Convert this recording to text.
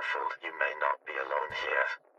careful. You may not be alone here.